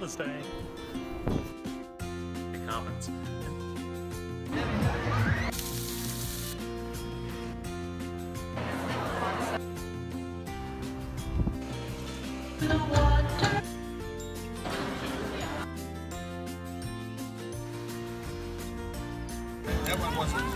The Comments. Everyone wants.